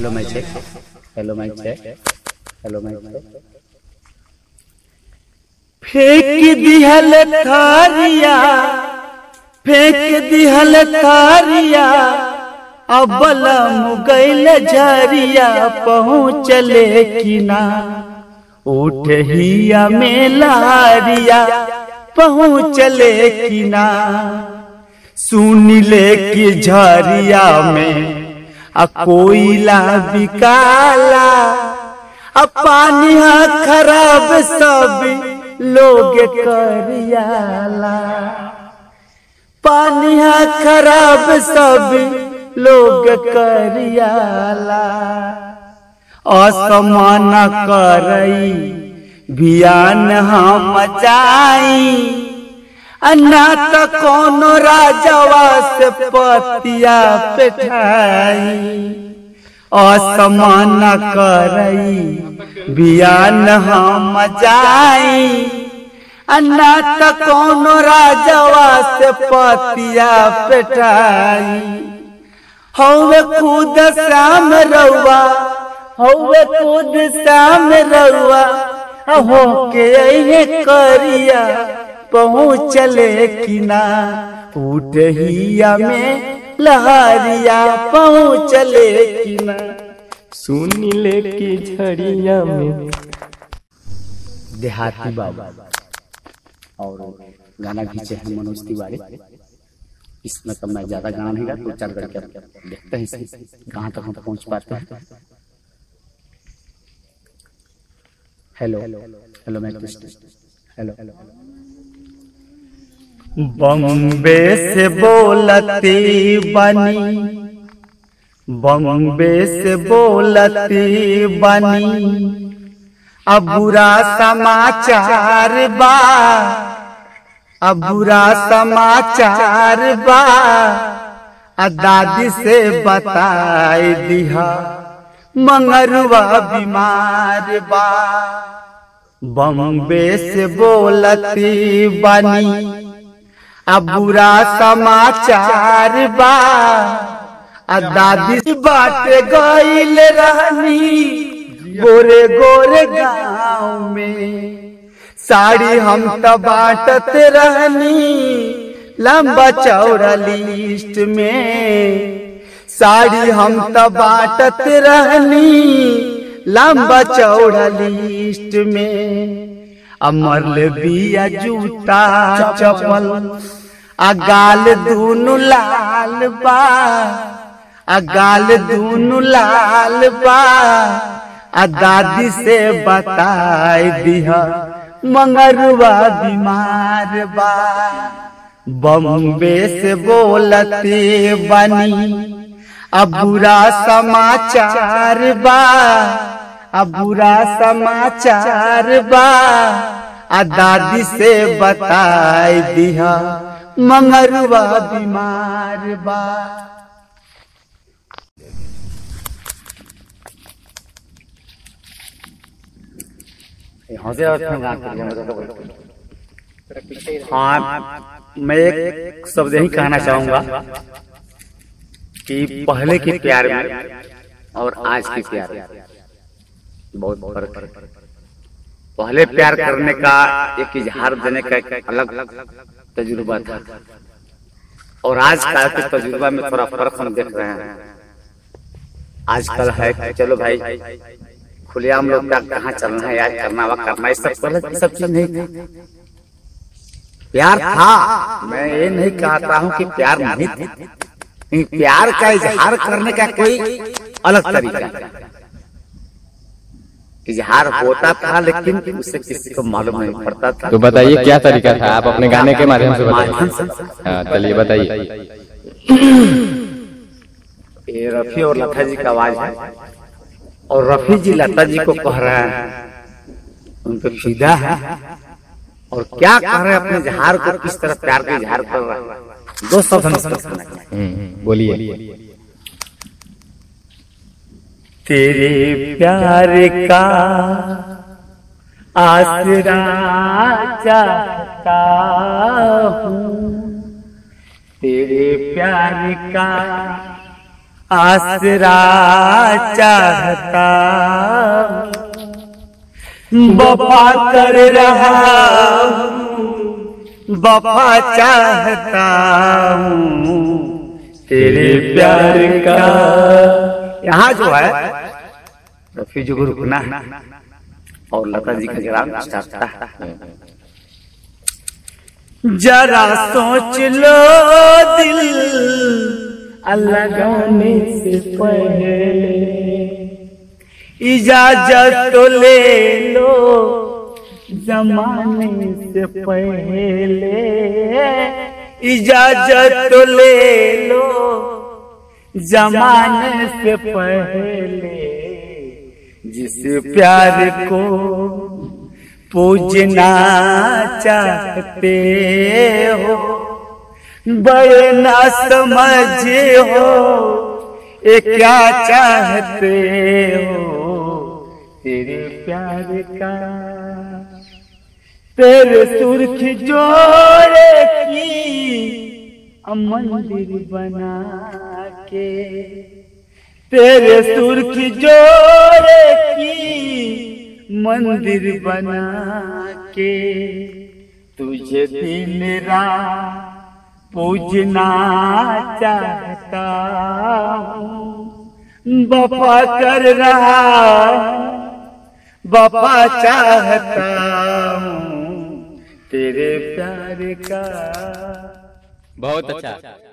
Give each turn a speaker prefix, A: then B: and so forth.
A: Hello mike check hello mike check hello mike check फेंक दिहल थारिया, फेंक दिहल थारिया अबल मुगैल झरिया, पहुँचले किना। उठहिया मेलारिया, पहुँचले किना। सुनिले कि झरिया में कोयला बिकाला आ पानी खराब सब, लोग करियाला। पानी खराब सब, लोग करियाला। असमान करई, बियान हम जाई अन्ना त कोनो राजवा से पतिया पेठाई? असमान करई बियान हम जाई। अन्ना त कोनो राजवा से पतिया पेठाई? हौवे खुद श्याम रउआ हौवे खुद श्याम रउआ हो के करिया। पहुँचले किना उठहिया में लहरिया पहुँचले किना।
B: सुन ले की झड़िया में।
A: देहाती बाबा। और गाना खींचे हैं मनोज तिवारी। इसमें तो मैं ज़्यादा गाना नहीं दो चार करके देखते हैं कहाँ तक हम पहुँच पाते हैं? हेलो। हेलो, मैं हेलो। बॉम्बे से बोलती बनी। बम्बे से बोलती बनी। अब बुरा समाचार बा। अब बुरा समाचार बा। दादी से बताई दिहा मंगरुआ बीमार बा। बॉम्बे से बोलती बनी। बुरा समाचार बा। दादी बाट गईल रहनी गोरे गोरे गाँव में। साड़ी हम तो बाटत रहनी लंबा चौड़ा लिस्ट में। साड़ी हम तो बाटत रहनी लंबा चौड़ा लिस्ट में। अमरल बिया जूता चपल आ गाल दूनु लाल बा आ गाल दूनु लाल बा आ दादी से बताई दिहा मंगरुआ बीमार बा। बम्बे से बोलते बनी अब बुरा समाचार बा। अब बुरा समाचार बा। आ दादी से बताई दिहा मंगरुआ बीमार बा हाँ मैं एक शब्द यही कहना चाहूँगा कि पहले के प्यार में और आज के प्यार में बहुत फ़र्क है। पहले प्यार करने का एक इजहार देने का एक अलग तजुर्बा था। और आज का के तजुर्बा में थोड़ा फ़र्क हम देख रहे हैं। आजकल है कि चलो भाई, खुलेआम लोग क्या कहाँ चलना है याद करना वा करना ये सब सब चीज़ नहीं था। प्यार था, मैं ये नहीं कहता हूँ कि प्यार नहीं था। प्यार का इजहार करने का कोई अलग तरीका है। इजहार होता था लेकिन उससे किसी को मालूम नहीं पड़ता था।
B: तो बताइए क्या तरीका था? आप अपने गाने के माध्यम से बताइए। हाँ चलिए बताइए।
A: ये रफी और लता जी का आवाज़ है। और रफी जी लता जी को कह रहे हैं उन पे फिदा है। और क्या कह रहे हैं अपने इजहार को किस तरह प्यार का इजहार कर रहे हैं? दो शब्द हम इसमें सुनना चाहेंगे।
B: हम्म, बोलिए।
A: तेरे प्यार का आसरा चाहता हूँ। तेरे प्यार का आसरा चाहता वफा कर रहा वफा चाहता हूँ। तेरे प्यार का यहाँ जो है रफी जो रुकना है और लता जी का जरा चाहता है। जरा सोच लो दिल अल्लाह
B: लगाने से पहले।
A: इजाज़त तो ले लो जमाने से पहले। इजाज़त तो ले लो जमाने से पहले जिस प्यार को पूजना चाहते हो बड़े ना समझे हो ये क्या चाहते हो तेरे प्यार का तेरे सुर्ख जोड़े की मंदिर बना के। तेरे सुर्ख जोड़े की मंदिर बना के। तुझे दिन रात पूजना चाहता हूँ। वफा कर रहा वफा चाहता तेरे प्यार का
B: बहुत अच्छा।